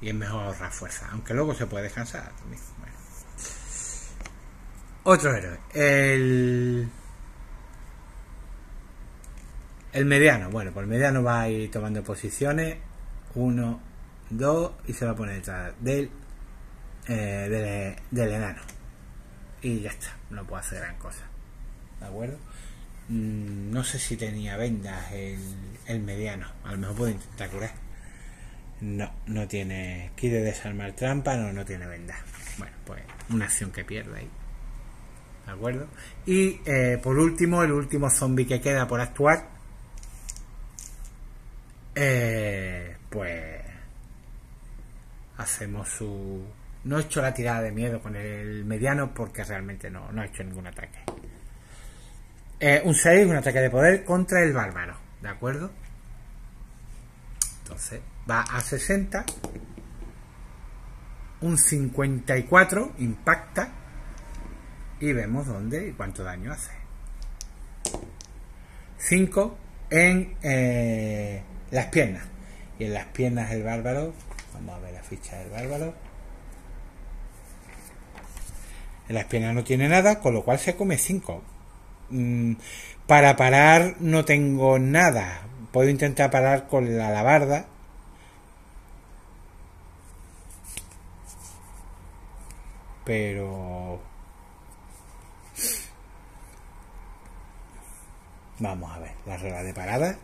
y es mejor ahorrar fuerza, aunque luego se puede descansar también. Otro héroe, el el mediano, bueno, pues el mediano va a ir tomando posiciones. Uno, dos, y se va a poner detrás del, eh, del, enano. Y ya está, no puedo hacer gran cosa. ¿De acuerdo? Mm, no sé si tenía vendas el, el mediano. A lo mejor puedo intentar curar. No, no tiene. Quiere desarmar trampa, no, no tiene vendas. Bueno, pues una acción que pierde ahí. ¿De acuerdo? Y eh, por último, el último zombie que queda por actuar eh, pues hacemos su... No he hecho la tirada de miedo con el mediano porque realmente no, no he hecho ningún ataque. Eh, un 6, un ataque de poder contra el bárbaro, ¿de acuerdo? Entonces va a 60. Un 54 impacta y vemos dónde y cuánto daño hace. 5 en eh, las piernas. Y en las piernas el bárbaro, vamos a ver la ficha del bárbaro. En las piernas no tiene nada, con lo cual se come 5. Mm, para parar no tengo nada. Puedo intentar parar con la alabarda. Pero... Vamos a ver, la regla de parada.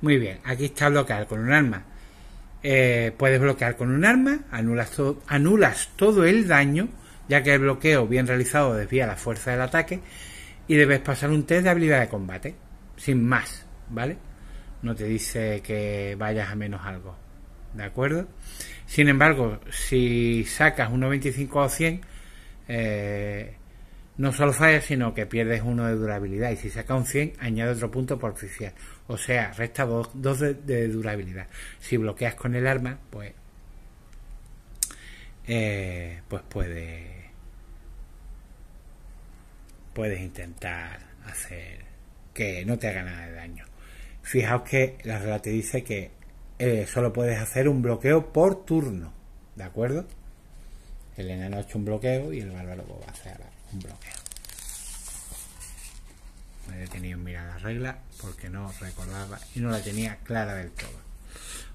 Muy bien, aquí está bloquear con un arma. Eh, puedes bloquear con un arma, anulas, anulas todo el daño, ya que el bloqueo bien realizado desvía la fuerza del ataque, y debes pasar un test de habilidad de combate, sin más, ¿vale? No te dice que vayas a menos algo, ¿de acuerdo? Sin embargo, si sacas 1.25 o 100, eh, no solo fallas, sino que pierdes uno de durabilidad. Y si sacas un 100, añade otro punto por oficial. O sea, resta dos, de, durabilidad. Si bloqueas con el arma, pues. Eh, pues puede. Puedes intentar hacer que no te haga nada de daño. Fijaos que la regla te dice que eh, solo puedes hacer un bloqueo por turno. ¿De acuerdo? El enano ha hecho un bloqueo y el bárbaro va a hacer un bloqueo me he tenido en mirar la regla porque no recordaba y no la tenía clara del todo.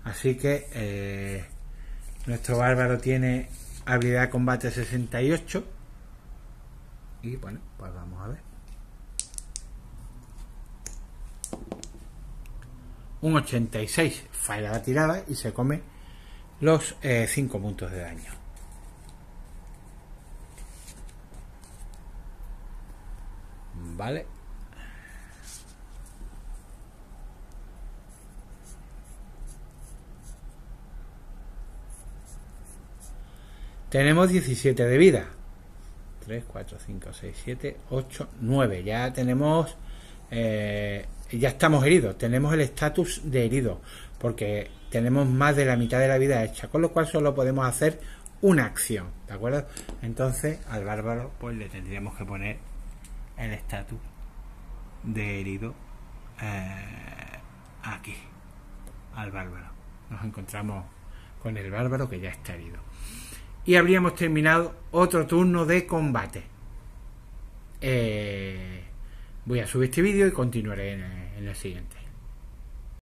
Así que eh, nuestro bárbaro tiene habilidad de combate 68 y bueno, pues vamos a ver. Un 86 falla la tirada y se come los 5 eh, puntos de daño. Vale, Tenemos 17 de vida. 3, 4, 5, 6, 7, 8, 9. Ya tenemos... Eh, ya estamos heridos. Tenemos el estatus de herido. Porque tenemos más de la mitad de la vida hecha. Con lo cual solo podemos hacer una acción. ¿De acuerdo? Entonces al bárbaro pues le tendríamos que poner el estatus de herido eh, aquí. Al bárbaro. Nos encontramos con el bárbaro que ya está herido y habríamos terminado otro turno de combate. Eh, voy a subir este vídeo y continuaré en, en el siguiente.